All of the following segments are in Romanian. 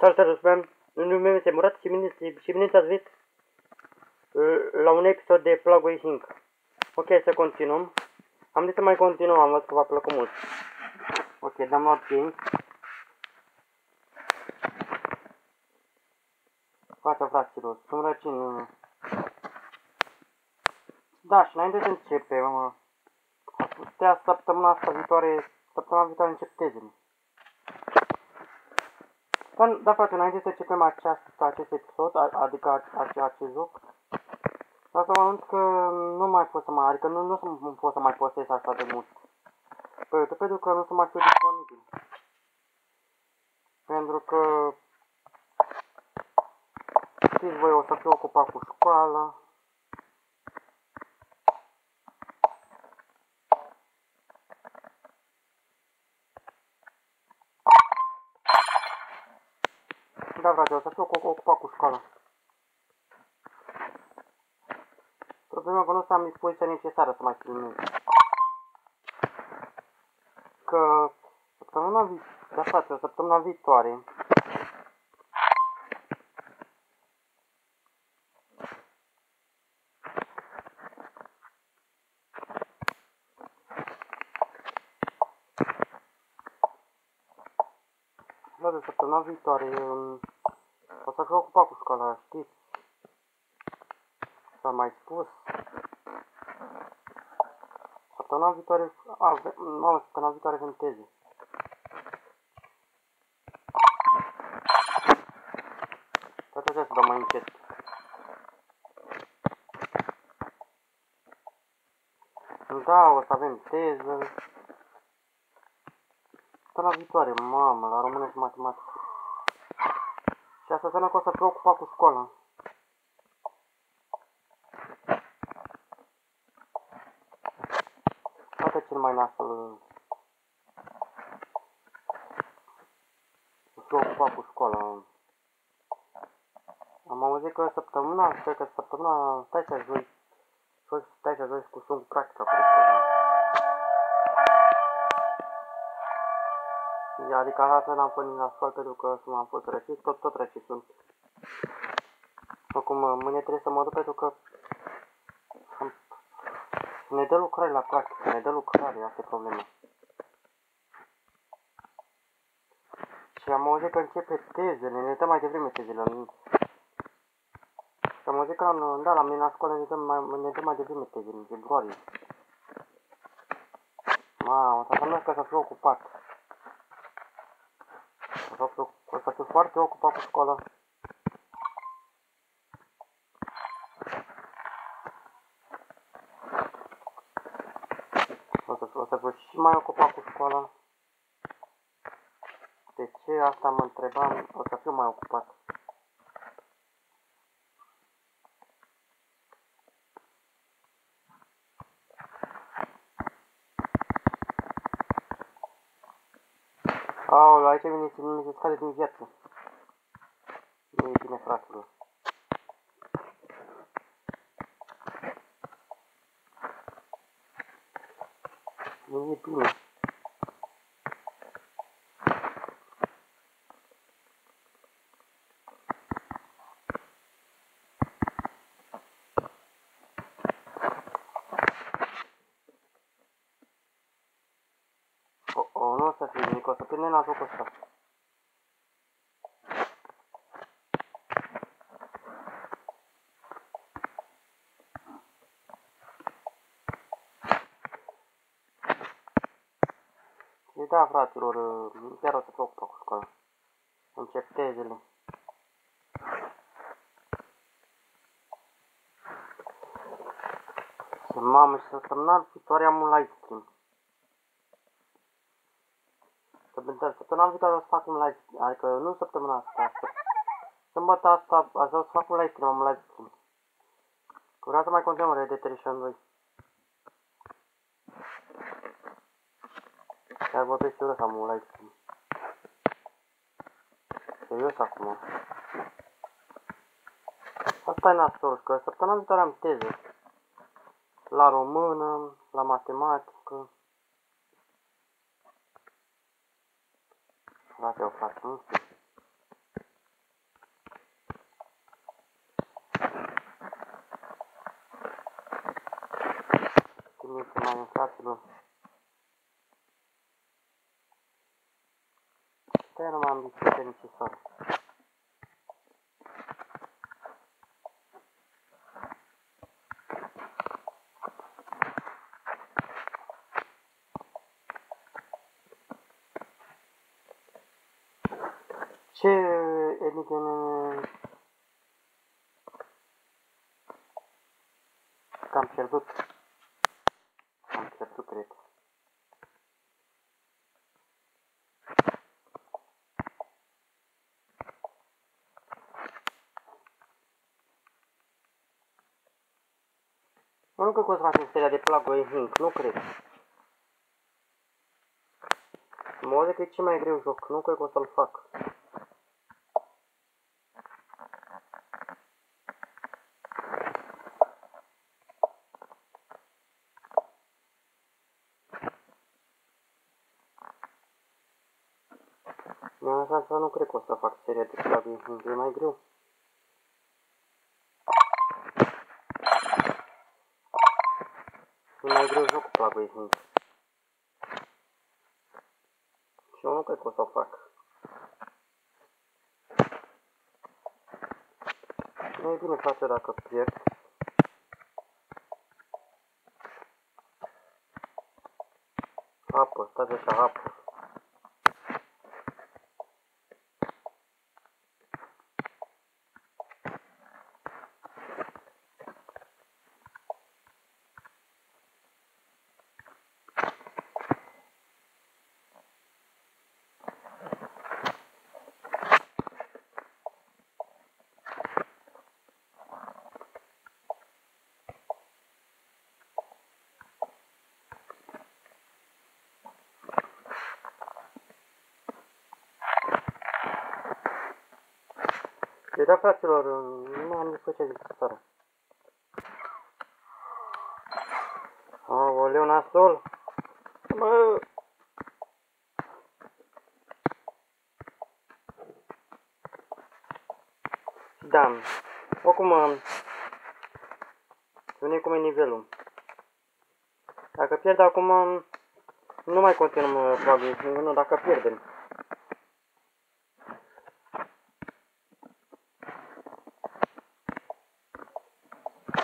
Salutare, spam! Numele meu este Murat și bine, și bine ați venit uh, la un episod de Plagway Sync. Ok, să continuăm. Am zis să mai continuăm, am văzut că v-a plăcut mult. Ok, dăm luat game. Fața fraților, sunt răcin. Da, și înainte să începem, putea săptămâna asta viitoare, săptămâna viitoare încep tezele. Da, frate, înainte să începem acest, acest episod, adică acest joc, vreau să vă anunț că nu mai pot să mai, adică nu, nu pot să mai postez așa de mult. Pe YouTube, pentru că nu sunt mai fiu disponibil. Pentru că știți voi, o să fiu ocupat cu școala. Da, frate, o să fiu ocupat cu școala. Problema că nu am dispoziția necesară să mai filmez. Că săptămâna viitoare, da frate, săptămâna viitoare, Da, de săptămâna viitoare um, o să fiu ocupat cu școala, știți? S-a mai spus. Săptămâna viitoare, a, mamă, săptămâna viitoare avem teze. Toate astea să dau mai încet. Da, o să avem teză. Săptămâna viitoare, mamă, la română și matematică. Și asta înseamnă că o să fiu ocupat cu școala. Poate cel mai nasol. O fiu ocupat cu școala. Am auzit că săptămâna, cred că săptămâna, stai să joi, stai să joi cu sunt practică, cred că. Adică asta n-am fost la școală pentru că am fost răcit, tot, tot răcit sunt. Acum mâine trebuie să mă duc pentru că ne dă lucrare la practică, ne dă lucrare, asta e problema. Și am auzit că începe tezele, ne dă mai devreme tezele. Și am auzit că am, da, la mine la școală ne dă mai, ne dă mai devreme tezele, în februarie. Mamă, asta înseamnă că să fiu ocupat. O să fiu foarte ocupat cu școala. O să, o să fiu și mai ocupat cu școala. De ce asta mă întrebam? O să fiu mai ocupat. Aoleu, aici vine să mi se scade din viață. Nu e bine, fraților. Nu e bine. O, o, nu o să fie nimic, o să prinde la jocul ăsta. Și da, fraților, chiar o să fiu ocupat cu școala. Încep tezele. Și mamă, și săptămâna viitoare am un live stream. Săptămâna viitoare o să fac un live stream, adică nu săptămâna asta, sâmbătă asta, asta o să fac un live stream, am un live stream. Că vreau să mai continuăm Red Dead Redemption 2. Dar vorbesc serios am un live stream. Serios acum. Asta e nasol, că săptămâna viitoare am teze. La română, la matematică. Frate, o fac, nu știu. Trimite mai în fraților. Ce enigme că am pierdut. Am pierdut, cred. Mă nu cred că o să facem seria de plagoi Hink, nu cred. Mă că e cel mai greu joc, nu cred că o să-l fac. Mi-am lăsat să nu cred că o să fac seria de plagoi Hink, e mai greu. E mai greu joc cu plagoi Hink. Și eu nu cred că o să o fac. Nu e bine, frate, dacă pierd. Apă, stați așa, apă. E da, fraților, nu am nici pe ce zic stare. Aoleu, nasol! Bă! Da, oricum, vine cum e nivelul. Dacă pierd acum, nu mai continuăm probabil, nu dacă pierdem.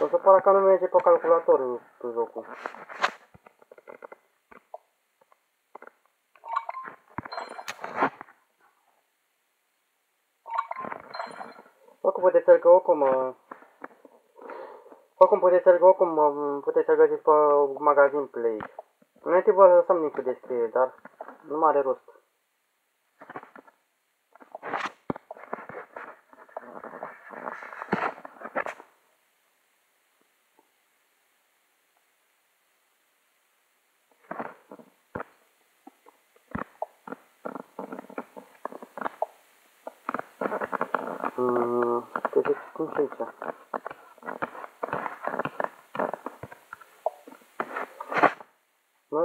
O să pară că nu merge pe calculator pe jocul. Oricum puteți să-l gă oricum... uh, Oricum puteți să-l gă oricum, uh, puteți să-l găsiți pe magazin Play. Nu trebuie să lăsăm nici descriere, dar nu mai are rost. Mm, deci cum și aici? Mă,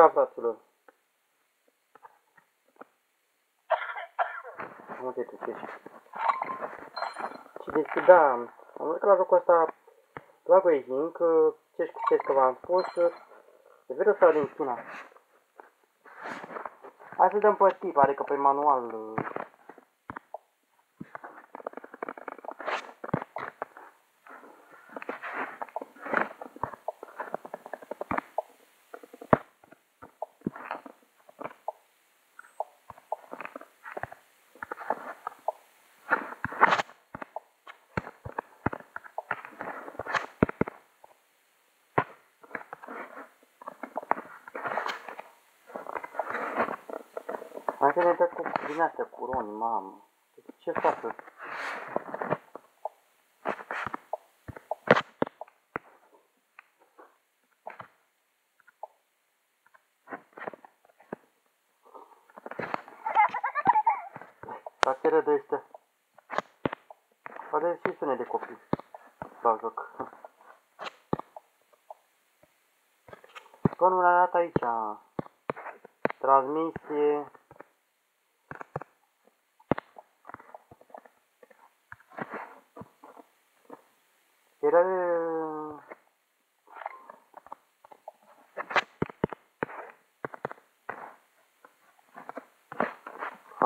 E da, fraților. Nu te tucești. Și deci, da, am văzut că la jocul ăsta Plagoi Hink, ce știți că v-am spus, e vreau să din China. Hai să dăm pe tip, adică pe manual. Hai să ne dă cu din astea curoni, mamă. Ce facă?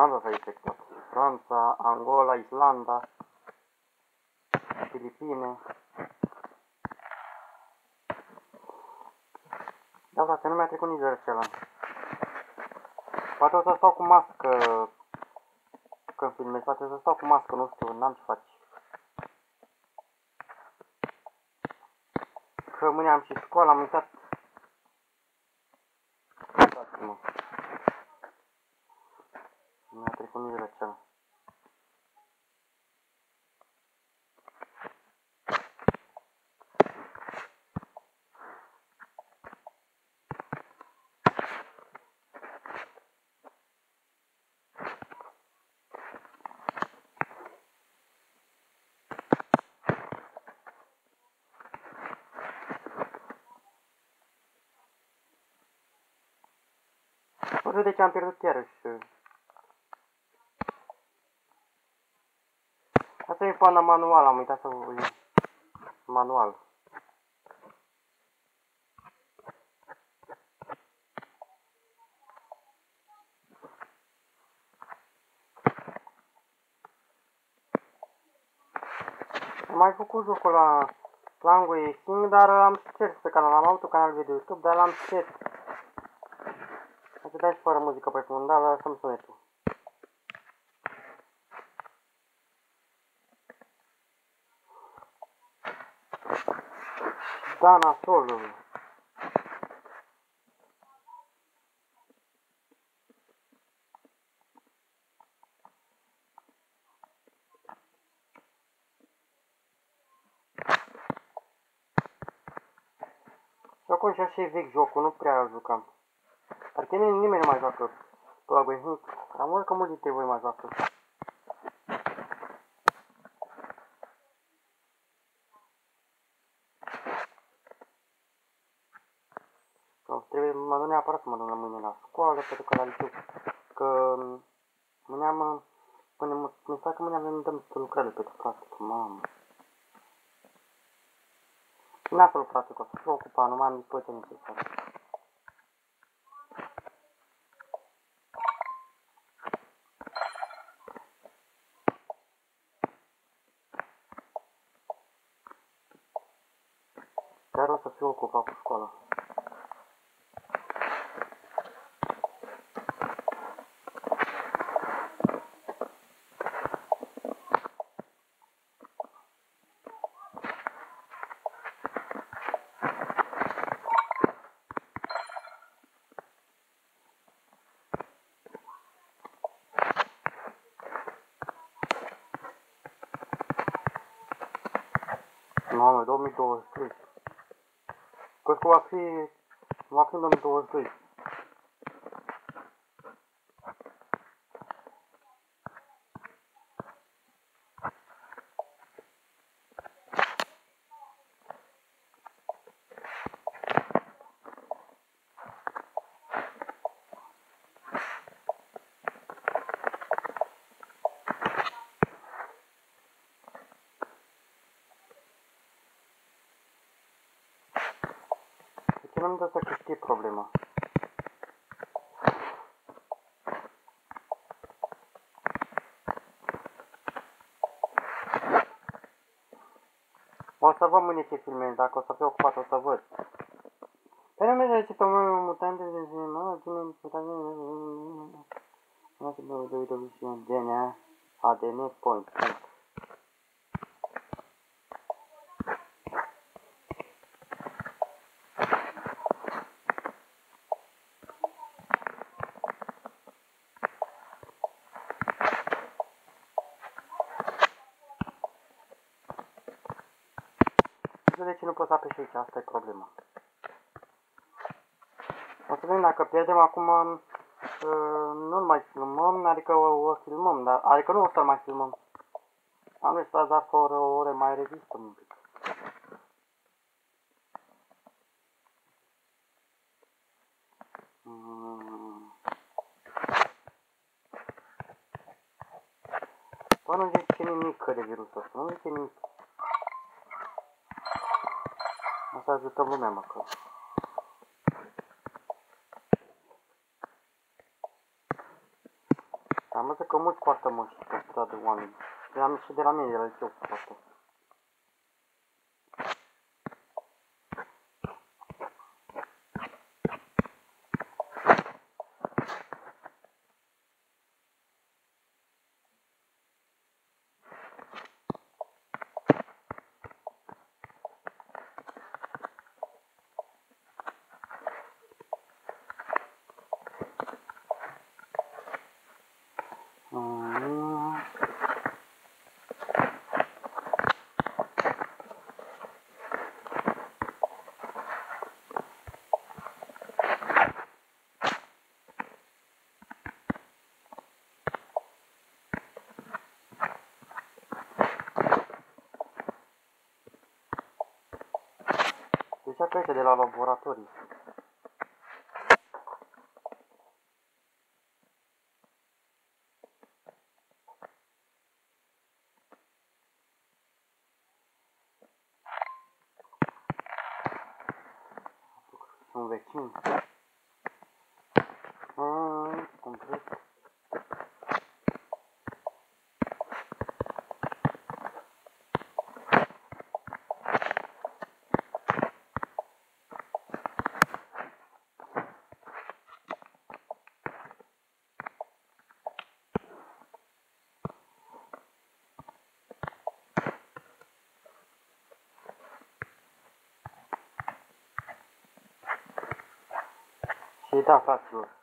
Franța s-a infectat. Franța, Angola, Islanda, Filipine. Da, frate, nu mi-a trecut nici de acela. Poate o să stau cu mască când filmez, poate o să stau cu mască, nu știu, n-am ce face. Că mâine am și școală, am uitat. Uitați-mă. Nu mi-a trecut nici de acela. Nu știu de ce am pierdut iarăși. Asta e pana manual, am uitat să vă manual. Am mai făcut jocul la Plango King, dar l-am șters pe canal, am avut un canal video YouTube, dar l-am șters. Să dai și fără muzică pe fundal, lăsăm sunetul. Da, nasolul. Și acum și așa e vechi jocul, nu prea jucam. Adică nimeni, nimeni nu mai joacă Plugway Hunk. Am văzut că mulți dintre voi mai joacă. Sau trebuie, mă duc neapărat să mă duc la mâine la școală, pentru că la liceu, că mâine am, până mă, mi că mâine avem, dăm lucrările pe practică, mamă. N-a să practică, o să fiu ocupat, nu mai am dispoziție necesară. Chiar o să fiu ocupat cu școala. Mamă, 2023. Cred că va fi, va fi în 2022. De ce nu-mi dă să câștig problema? O să văd mâine ce filmez, dacă o să fiu ocupat, o să văd. Pe nume de ce pe mă mutante de zi, mă, cine mutante de zi, mă, să bă, de uite, și DNA, ADN, point. Nu știu de ce nu pot să apeși aici, asta e problema. O să vedem dacă pierdem acum, uh, nu-l mai filmăm, adică o, o filmăm, dar, adică nu o să mai filmăm. Am zis, dar fără o ore mai rezistăm un pic. Mm. Bă, nu zice nimic de virusul ăsta, nu zice nimic. Asta ajutăm lumea măcar. Am văzut că mulți poartă măști pe stradă oameni. De la, și de la mine, de la liceu poartă. Deci că este de la laboratorii. un vecin. Ah, complet. Și da, fraților. Ce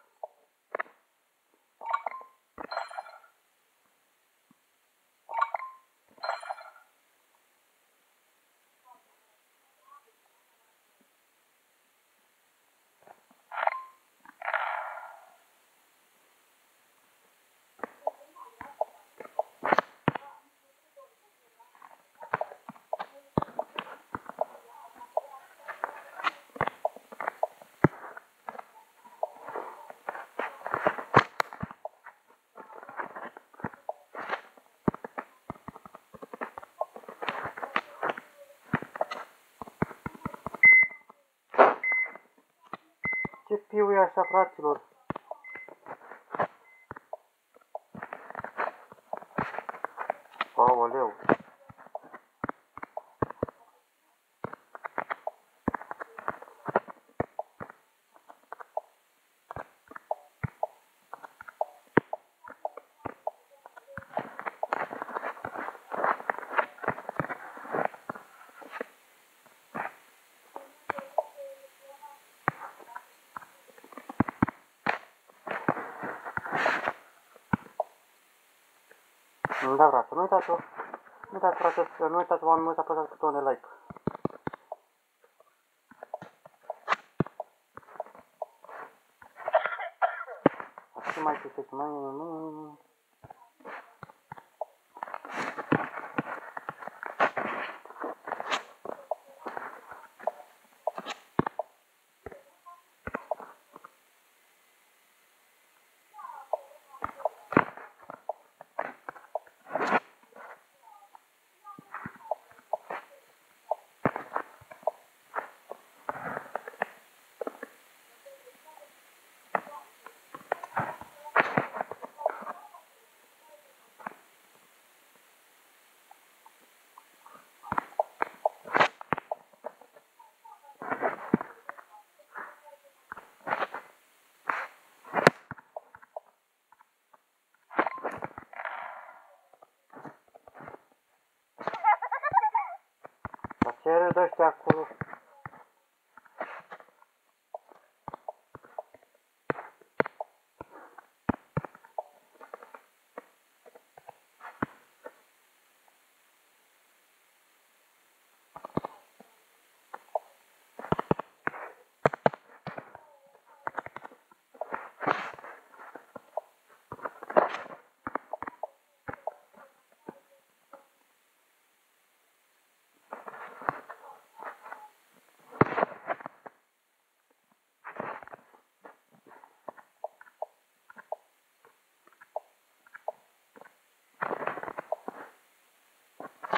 piu e așa, fraților? Aoleu. Da, frate, nu uitați-vă. Nu uitați, frate, să nu uitați, oameni, să apăsați butonul de like. Și mai sus, mai... Nu... Dar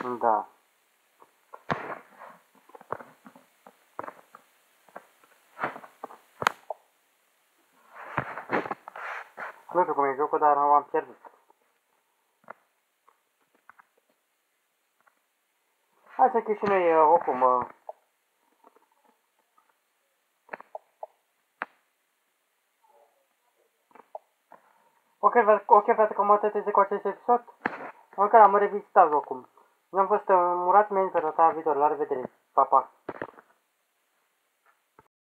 Da. Nu știu cum e jocul, dar am pierdut. Hai să închid și noi uh, oricum. Uh, Ok, ok, frate, cam atât este cu acest episod. Măcar am revizitat oricum. Ne-am fost uh, murat, meni pe data viitoare. La revedere. Pa, pa.